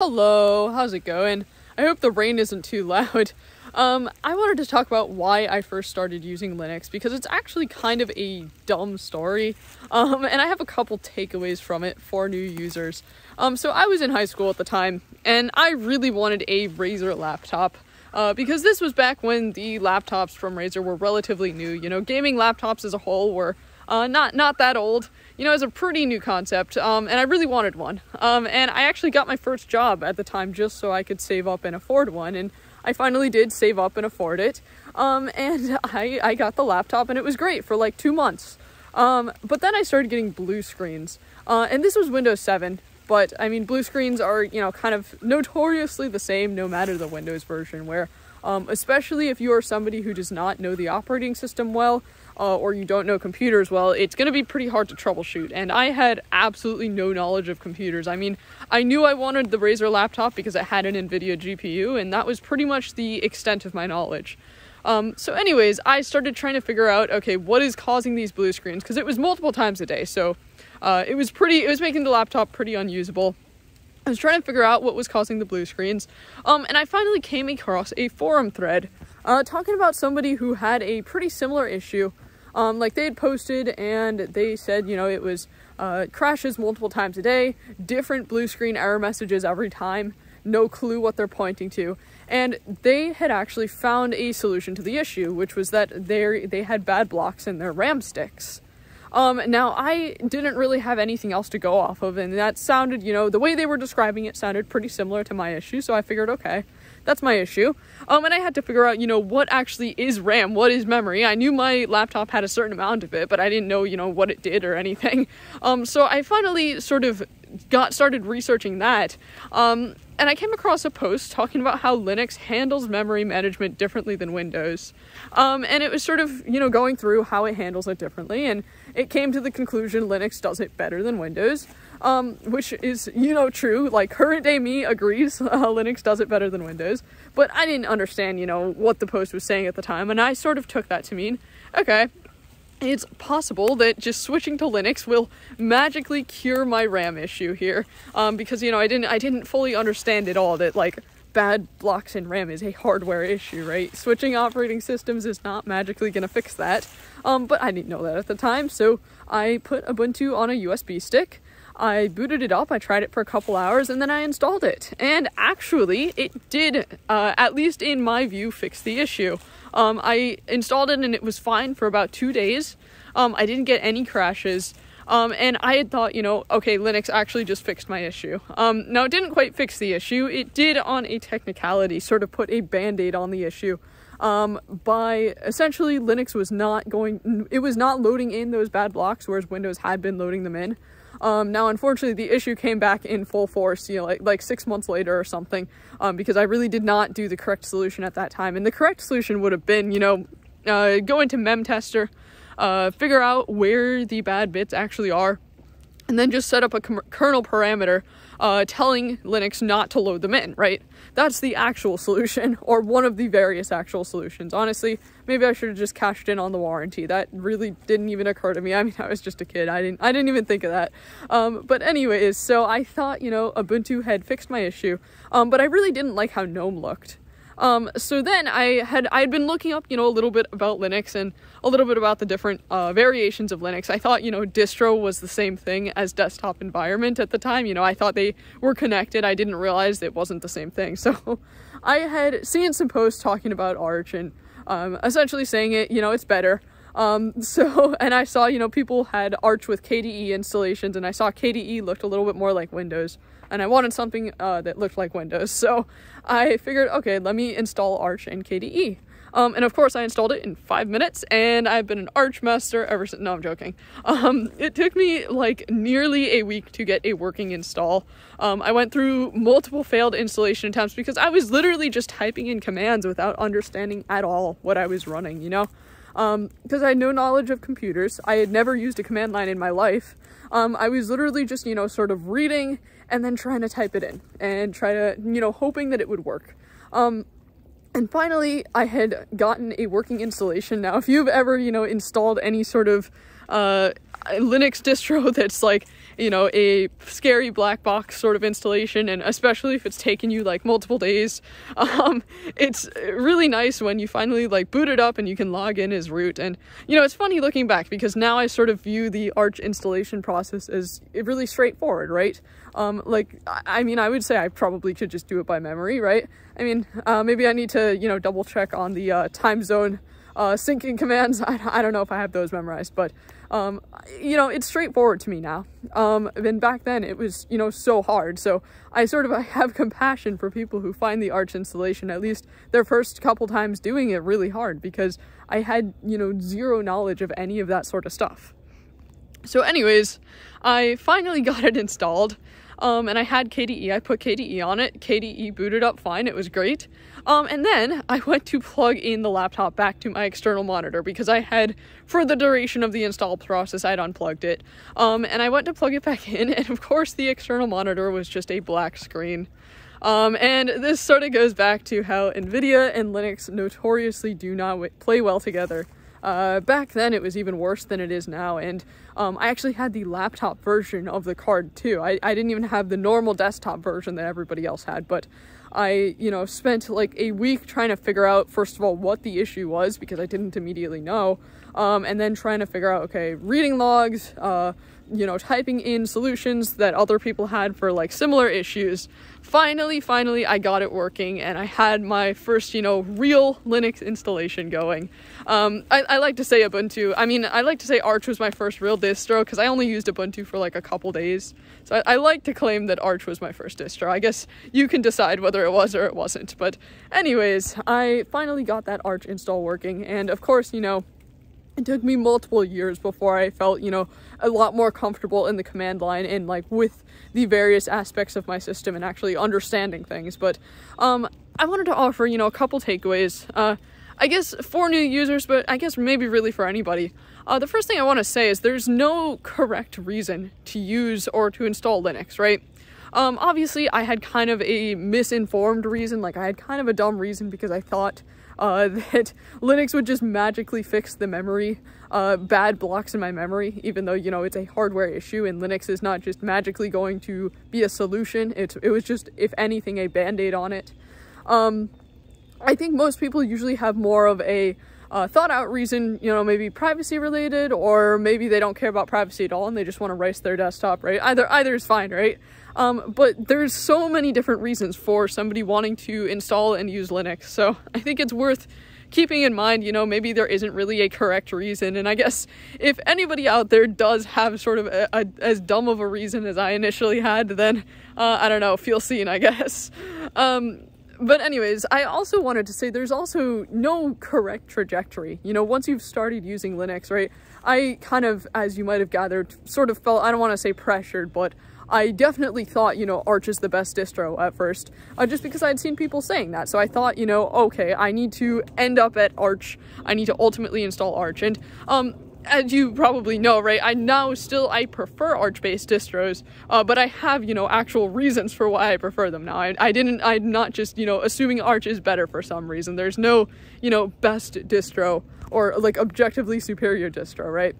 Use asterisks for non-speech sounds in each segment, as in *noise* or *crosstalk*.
Hello, how's it going? I hope the rain isn't too loud. *laughs* Um, I wanted to talk about why I first started using Linux because it's actually kind of a dumb story. Um, and I have a couple takeaways from it for new users. Um, so I was in high school at the time and I really wanted a Razer laptop. Uh, because this was back when the laptops from Razer were relatively new. You know, gaming laptops as a whole were uh, not not that old. You know, it's a pretty new concept, um, and I really wanted one. Um, and I actually got my first job at the time just so I could save up and afford one, and I finally did save up and afford it. Um, and *laughs* I I got the laptop, and it was great for like two months. Um, but then I started getting blue screens, uh, and this was Windows 7. But I mean, blue screens are you know kind of notoriously the same no matter the Windows version, where um, especially if you are somebody who does not know the operating system well uh, or you don't know computers well, it's going to be pretty hard to troubleshoot. And I had absolutely no knowledge of computers. I mean, I knew I wanted the Razer laptop because it had an NVIDIA GPU, and that was pretty much the extent of my knowledge. Um, so, anyways, I started trying to figure out okay, what is causing these blue screens? Because it was multiple times a day, so uh, it was pretty, it was making the laptop pretty unusable. I was trying to figure out what was causing the blue screens, um, and I finally came across a forum thread uh, talking about somebody who had a pretty similar issue. Um, like they had posted, and they said, you know, it was uh, crashes multiple times a day, different blue screen error messages every time, no clue what they're pointing to, and they had actually found a solution to the issue, which was that they they had bad blocks in their RAM sticks. Um, now I didn't really have anything else to go off of, and that sounded, you know, the way they were describing it sounded pretty similar to my issue, so I figured, okay, that's my issue. Um, and I had to figure out, you know, what actually is RAM, what is memory. I knew my laptop had a certain amount of it, but I didn't know, you know, what it did or anything. *laughs* Um, so I finally sort of got started researching that. Um, and I came across a post talking about how Linux handles memory management differently than Windows. Um, and it was sort of, you know, going through how it handles it differently. And it came to the conclusion Linux does it better than Windows, um, which is, you know, true. Like, current day me agrees *laughs* uh, Linux does it better than Windows. But I didn't understand, you know, what the post was saying at the time. And I sort of took that to mean, okay, it's possible that just switching to Linux will magically cure my RAM issue here. Um, because you know I didn't I didn't fully understand it all that like bad blocks in RAM is a hardware issue, right? Switching operating systems is not magically gonna fix that. Um, but I didn't know that at the time, so I put Ubuntu on a USB stick. I booted it up, I tried it for a couple hours, and then I installed it. And actually, it did, uh, at least in my view, fix the issue. Um, I installed it and it was fine for about two days. Um, I didn't get any crashes. Um, and I had thought, you know, okay, Linux actually just fixed my issue. Um, now, it didn't quite fix the issue. It did, on a technicality, sort of put a band aid on the issue. Um, by essentially, Linux was not going, it was not loading in those bad blocks, whereas Windows had been loading them in. Um, now, unfortunately, the issue came back in full force, you know, like, like six months later or something, um, because I really did not do the correct solution at that time. And the correct solution would have been, you know, uh, go into memtester, uh, figure out where the bad bits actually are, and then just set up a kernel parameter uh, telling Linux not to load them in, right? That's the actual solution, *laughs* or one of the various actual solutions. Honestly, maybe I should have just cashed in on the warranty. That really didn't even occur to me. I mean, *laughs* I was just a kid. I didn't, I didn't even think of that. Um, but anyways, so I thought, you know, Ubuntu had fixed my issue, um, but I really didn't like how GNOME looked. Um, so then I had I had been looking up, you know, a little bit about Linux and a little bit about the different uh, variations of Linux. I thought, you know, distro was the same thing as desktop environment at the time. You know, I thought they were connected. I didn't realize it wasn't the same thing. *laughs* So I had seen some posts talking about Arch and um, essentially saying it, you know, it's better. Um, *laughs* so, and I saw, you know, people had Arch with KDE installations, and I saw KDE looked a little bit more like Windows, and I wanted something uh, that looked like Windows. So I figured, okay, let me install Arch and KDE. Um, and of course, I installed it in five minutes, and I've been an Arch master ever since. No, I'm joking. *laughs* Um, it took me like nearly a week to get a working install. Um, I went through multiple failed installation attempts because I was literally just typing in commands without understanding at all what I was running, you know? Because um, I had no knowledge of computers. I had never used a command line in my life. Um, I was literally just, you know, sort of reading and then trying to type it in and try to, you know, hoping that it would work. Um, and finally, I had gotten a working installation. Now, if you've ever, you know, installed any sort of uh, Linux distro *laughs* that's like you know, a scary black box sort of installation, and especially if it's taken you like multiple days, *laughs* um, it's really nice when you finally like boot it up and you can log in as root. And you know, it's funny looking back because now I sort of view the Arch installation process as really straightforward, right? Um, like, I mean, I would say I probably could just do it by memory, right? I mean, uh, maybe I need to, you know, double check on the uh, time zone uh, syncing commands. *laughs* I, I don't know if I have those memorized, but um, you know, it's straightforward to me now. Um, back then it was, you know, so hard. So I sort of *laughs* I have compassion for people who find the Arch installation, at least their first couple times doing it really hard because I had, you know, zero knowledge of any of that sort of stuff. So anyways, I finally *laughs* got it installed. Um, and I had KDE. I put KDE on it. KDE booted up fine. It was great. Um, and then I went to plug in the laptop back to my external monitor because I had, for the duration of the install process, I'd unplugged it. Um, and I went to plug it back *laughs* in, and of course, the external monitor was just a black screen. Um, and this sort of goes back to how NVIDIA and Linux notoriously do not play well together. Uh, back then, it was even worse than it is now, and um, I actually had the laptop version of the card too. I, I didn't even have the normal desktop version that everybody else had, but I, you know, spent like a week trying to figure out, first of all, what the issue was because I didn't immediately know, um, and then trying to figure out, okay, reading logs, uh, you know, typing in solutions that other people had for like similar issues. Finally, finally, I got it working and I had my first, you know, real Linux installation going. Um, I, I, like to say Ubuntu. I mean, I like to say Arch was my first real distro because I only used Ubuntu for like a couple days. So I, I like to claim that Arch was my first distro. I guess you can decide whether it was or it wasn't. But, anyways, I finally got that Arch install working. And of course, you know, it took me multiple years before I felt, you know, a lot more comfortable in the command line and like with the various aspects of my system and actually understanding things. But um, I wanted to offer, you know, a couple takeaways. Uh, I guess for new users, but I guess maybe really for anybody. Uh, the first thing I want to say is there's no correct reason to use or to install Linux, right? Um, obviously, I had kind of a misinformed reason, like I had kind of a dumb reason because I thought uh, *laughs* that Linux would just magically fix the memory, uh, bad blocks in my memory, even though, you know, it's a hardware issue and Linux is not just magically going to be a solution. It, it was just, if anything, a band-aid on it. Um, I think most people usually have more of a uh, thought out reason, you know, maybe privacy related, or maybe they don't care about privacy at all and they just want to race their desktop, right? Either either is fine, right? Um, but there's so many different reasons for somebody wanting to install and use Linux. So *laughs* I think it's worth keeping in mind, you know, maybe there isn't really a correct reason. And I guess if anybody out there does have sort of a, a, as dumb of a reason as I initially had, then uh, I don't know, feel seen, I guess. *laughs* Um, but anyways, I also wanted to say there's also no correct trajectory. You know, once you've started using Linux, right? I kind of, as you might have gathered, sort of felt, I don't want to say pressured, but I definitely thought, you know, Arch is the best distro at first, uh, just because I'd seen people saying that. So I thought, you know, okay, I need to end up at Arch. I need to ultimately install Arch. And um, as you probably know, right, I now still, I prefer Arch-based distros, uh, but I have, you know, actual reasons for why I prefer them now. I, I didn't, I'm not just, you know, assuming Arch is better for some reason. There's no, you know, best distro or like objectively superior distro, right?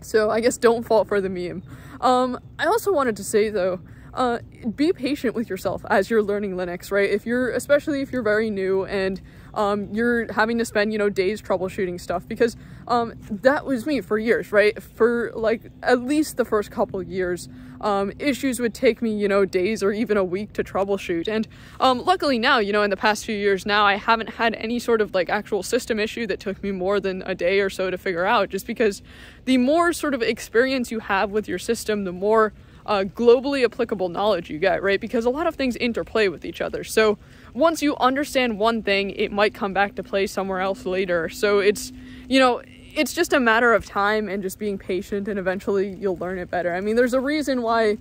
So I guess don't fall for the meme. Um, I also wanted to say though, uh, be patient with yourself as you're learning Linux, right? If you're, especially if you're very new and um, you're having to spend, you know, days troubleshooting stuff because um, that was me for years, right? For like at least the first couple years, um, issues would take me, you know, days or even a week to troubleshoot. And um, luckily now, you know, in the past few years now, I haven't had any sort of like actual system issue that took me more than a day or so to figure out, just because the more sort of experience you have with your system, the more uh, globally applicable knowledge you get, right? Because a lot of things interplay with each other. So once you understand one thing, it might come back to play somewhere else later. So it's, you know, it's just a matter of time and just being patient and eventually you'll learn it better. I mean, there's a reason why,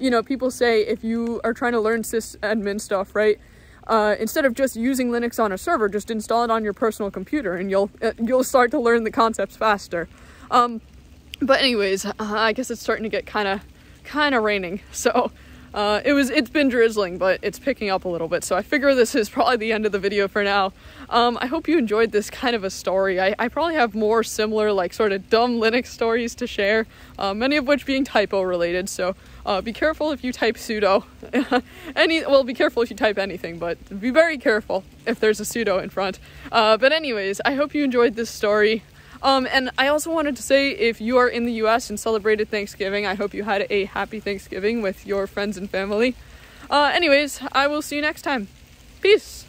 you know, people say if you are trying to learn sysadmin stuff, right? Uh, instead of just using Linux on a server, just install it on your personal computer and you'll uh, you'll start to learn the concepts faster. Um, but anyways, uh, I guess it's starting to get kind of kind of raining. *laughs* So Uh, it was it's been drizzling, but it's picking up a little bit. So I figure this is probably the end of the video for now. Um, I hope you enjoyed this kind of a story. I, I, probably have more similar, like sort of dumb Linux stories to share, uh, many of which being typo related. So uh, be careful if you type sudo. *laughs* Any well, be careful if you type anything, but be very careful if there's a sudo in front. Uh, but anyways, I hope you enjoyed this story. Um, and I also wanted to say if you are in the US and celebrated Thanksgiving, I hope you had a happy Thanksgiving with your friends and family. Uh, anyways, I will see you next time. Peace.